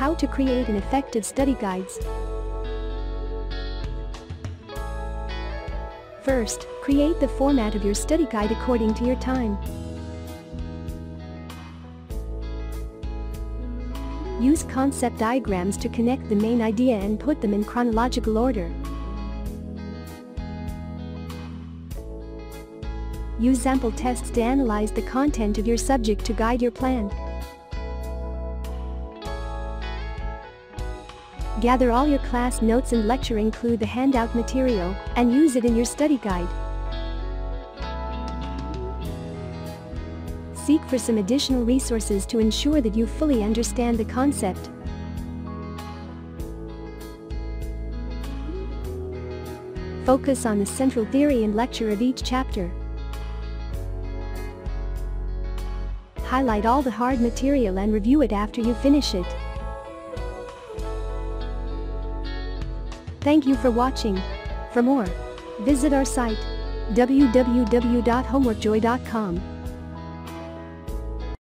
how to create an effective study guides. First, create the format of your study guide according to your time. Use concept diagrams to connect the main idea and put them in chronological order. Use sample tests to analyze the content of your subject to guide your plan. Gather all your class notes and lecture include the handout material and use it in your study guide. Seek for some additional resources to ensure that you fully understand the concept. Focus on the central theory and lecture of each chapter. Highlight all the hard material and review it after you finish it. Thank you for watching. For more, visit our site www.homeworkjoy.com.